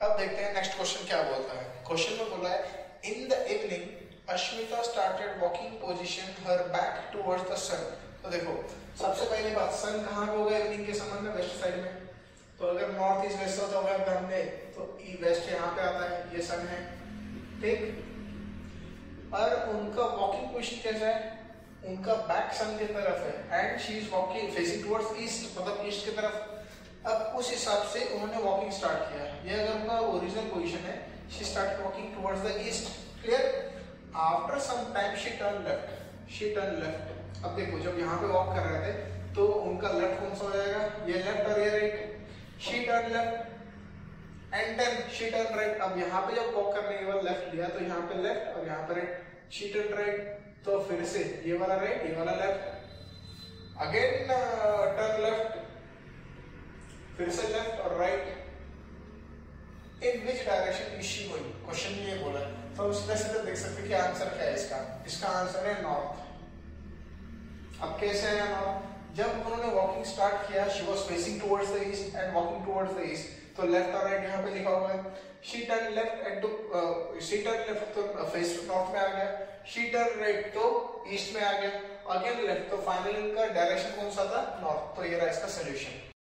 अब देखते हैं नेक्स्ट क्वेश्चन क्या बोलता है। क्वेश्चन में बोला है in the evening Ashmita started walking position her back towards the sun तो देखो, सबसे पहली बात सन कहाँ पे होगा इवनिंग के संबंध में? वेस्ट साइड में। तो अगर नॉर्थ ईस्ट वेस्ट होता होगा दे तो ई वेस्ट यहाँ पे आता है, ये सन है। ठीक? और उनका वॉकिंग पोजीशन कैसा है? उनका बैक सन की तरफ़ है। And she is walking facing towards east मतलब ईस्ट की तरफ़। अब उस हिसाब से उन्होंने वॉकिंग स्टार्ट किया। ये अगर उनका ओरिजिनल पोजीशन है she start walking towards the east clear after some time she turn left she turn left अब देखो, जब यहाँ पे वॉक कर रहे थे तो उनका लेफ़्ट कौन सा हो जाएगा? ये लेफ़्ट और ये right she turn left and then she turn right अब यहाँ पे जब वॉक करने के बाद लेफ़्ट लिया तो यहाँ पे लेफ़्ट और यहाँ पे राइट शी टर्न राइट तो फिर से ये वाला राइट ये वाला लेफ़्ट अगेन टर्न फिर से लेफ़्ट और right in which direction is she going question ये बोला। तो हम सीधा सीधा देख सकते कि आंसर क्या है इसका। इसका आंसर है नॉर्थ अब कैसे है नॉर्थ जब उन्होंने वॉकिंग स्टार्ट किया she was facing towards the east and walking towards the east तो लेफ़्ट और राइट यहाँ पे लिखा हुआ है। She turn left and two she turn left तो फेस नॉर्थ में आ गया। शी टर्न राइट तो ईस्ट में आ गया। अगेन लेफ़्ट तो फाइनल इनका डायरेक्शन कौन सा था? नॉर्थ तो ये रहा इसका सोल्यूशन